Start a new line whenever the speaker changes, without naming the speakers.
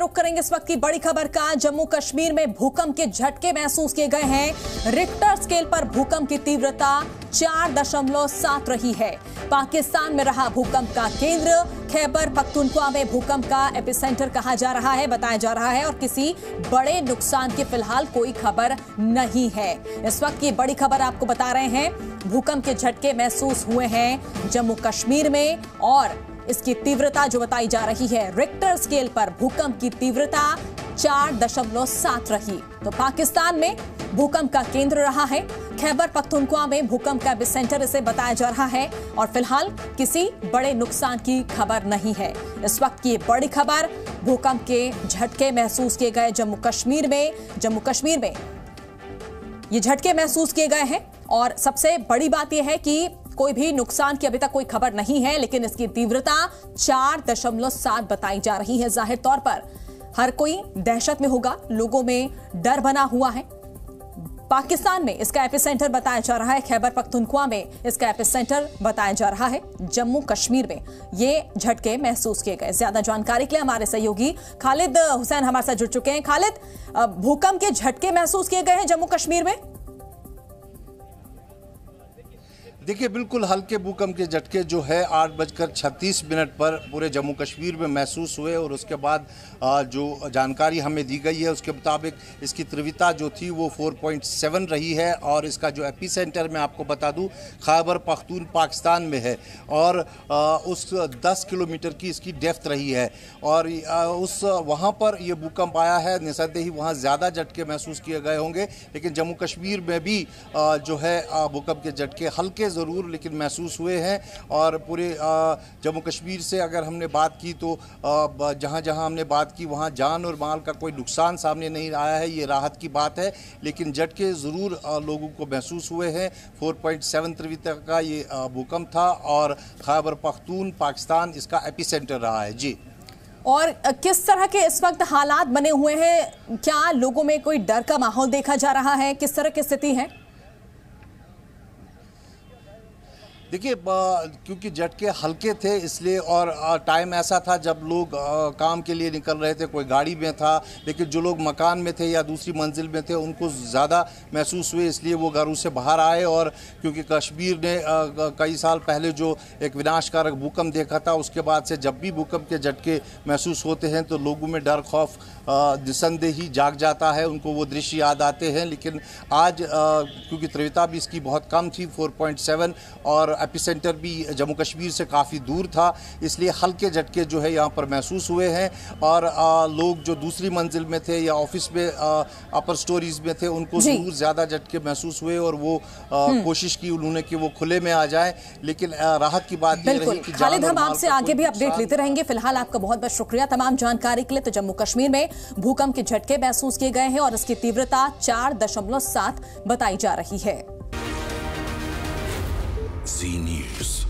रुक करेंगे इस वक्त की बड़ी खबर का। जम्मू कश्मीर में भूकंप के झटके महसूस किए गए हैं। रिक्टर स्केल पर भूकंप की तीव्रता चार दशमलव सात रही है। पाकिस्तान में रहा भूकंप का केंद्र। खैबर पख्तूनख्वा में भूकंप का एपिसेंटर कहा जा रहा है, बताया जा रहा है और किसी बड़े नुकसान की फ़िलहाल कोई खबर नहीं है। इस वक्त की बड़ी खबर आपको बता रहे हैं। भूकंप के झटके महसूस हुए हैं जम्मू कश्मीर में और इसकी तीव्रता जो बताई जा रही है रिक्टर स्केल पर भूकंप की तीव्रता चार दशमलव सात रही। तो पाकिस्तान में भूकंप का केंद्र रहा है। खैबर पख्तूनख्वा में भूकंप का सेंटर इसे बताया जा रहा है और फ़िलहाल किसी बड़े नुकसान की खबर नहीं है। इस वक्त की बड़ी खबर, भूकंप के झटके महसूस किए गए जम्मू कश्मीर में, जम्मू कश्मीर में। ये झटके महसूस किए गए हैं और सबसे बड़ी बात यह है कि कोई भी नुकसान की अभी तक कोई खबर नहीं है, लेकिन इसकी तीव्रता चार दशमलव सात बताई जा रही है ज़ाहिर तौर पर। हर कोई दहशत में होगा, लोगों में डर बना हुआ है। पाकिस्तान में इसका एपिसेंटर बताया जा रहा है, खैबर पख्तूनख्वा में इसका एपिसेंटर बताया जा रहा है, जम्मू कश्मीर में ये झटके महसूस किए गए। ज़्यादा जानकारी के लिए हमारे सहयोगी खालिद हुसैन हमारे साथ जुड़ चुके हैं। खालिद भूकंप के झटके महसूस किए गए हैं जम्मू कश्मीर में?
देखिए, बिल्कुल हल्के भूकंप के झटके जो है, आठ बजकर छत्तीस मिनट पर पूरे जम्मू कश्मीर में महसूस हुए और उसके बाद जो जानकारी हमें दी गई है, उसके मुताबिक इसकी तीव्रता जो थी वो 4.7 रही है और इसका जो एपी सेंटर मैं आपको बता दूँ, खैबर पख्तून पाकिस्तान में है और उस 10 किलोमीटर की इसकी डेफ्थ रही है और उस, वहाँ पर ये भूकंप आया है, निसंदेही वहाँ ज़्यादा झटके महसूस किए गए होंगे, लेकिन जम्मू कश्मीर में भी जो है भूकंप के झटके हल्के ज़रूर लेकिन महसूस हुए हैं और पूरे जम्मू कश्मीर से अगर हमने बात की तो जहाँ जहाँ हमने बात की वहाँ जान और माल का कोई नुकसान सामने नहीं आया है, ये राहत की बात है। लेकिन झटके ज़रूर लोगों को महसूस हुए हैं। 4.7 तीव्रता का ये भूकंप था और खैबर पख्तून पाकिस्तान इसका एपिसेंटर रहा है। जी।
और किस तरह के इस वक्त हालात बने हुए हैं? क्या लोगों में कोई डर का माहौल देखा जा रहा है? किस तरह की स्थिति है?
देखिए क्योंकि झटके हल्के थे इसलिए और टाइम ऐसा था जब लोग काम के लिए निकल रहे थे, कोई गाड़ी में था, लेकिन जो लोग मकान में थे या दूसरी मंजिल में थे, उनको ज़्यादा महसूस हुए, इसलिए वो घरों से बाहर आए और क्योंकि कश्मीर ने कई साल पहले जो एक विनाशकारक भूकंप देखा था, उसके बाद से जब भी भूकंप के झटके महसूस होते हैं तो लोगों में डर, खौफ निसंदेही जाग जाता है, उनको वो दृश्य याद आते हैं, लेकिन आज क्योंकि तीव्रता भी इसकी बहुत कम थी 4.7 और एपिसेंटर भी जम्मू कश्मीर से काफ़ी दूर था इसलिए हल्के झटके जो है यहाँ पर महसूस हुए हैं। और आ, लोग जो दूसरी मंजिल में थे या ऑफ़िस में अपर स्टोरीज में थे उनको ज़रूर ज़्यादा झटके महसूस हुए और वो हम्म। कोशिश की उन्होंने कि वो खुले में आ जाए। लेकिन राहत की बात कि
खालिद हम आपसे आगे भी अपडेट लेते रहेंगे। फ़िलहाल आपका बहुत बहुत शुक्रिया तमाम जानकारी के लिए। तो जम्मू कश्मीर में भूकंप के झटके महसूस किए गए हैं और इसकी तीव्रता चार दशमलव सात बताई जा रही है।
Z News.